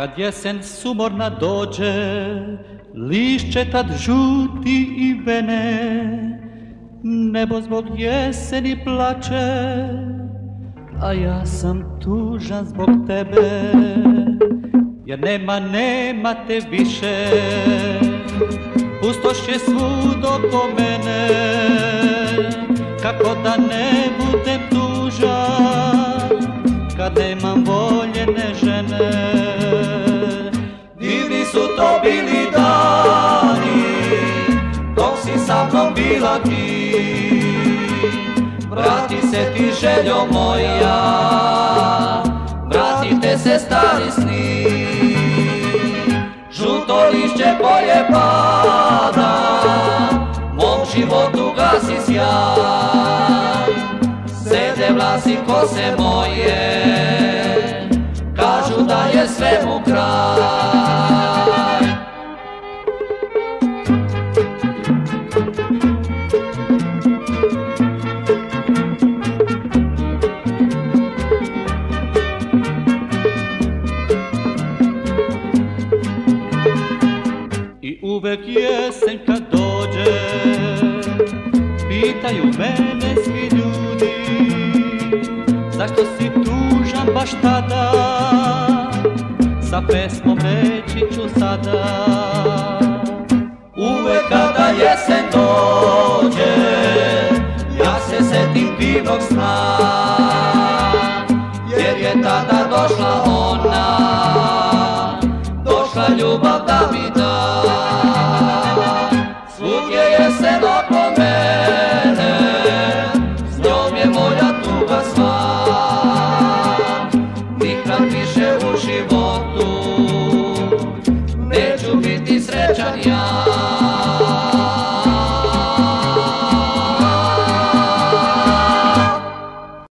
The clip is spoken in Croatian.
Kad jesen sumorna dođe, lišće tad žuti i vene, nebo zbog jeseni plače, a ja sam tužan zbog tebe, jer nema, nema te više, pustoš je svud oko mene, kako da ne bila ti. Vrati se ti željo moja, vratite se stari sni. Žuto lišće boje pada, mom životu gasi sjaj. Sede vlasi kose moje, uvek jesen kad dođe Pitaju mene svi ljudi Zašto si tužan baš tada? Sa pesmom reći ću sada. Uvek kada jesen dođe, ja se setim divnog sna, više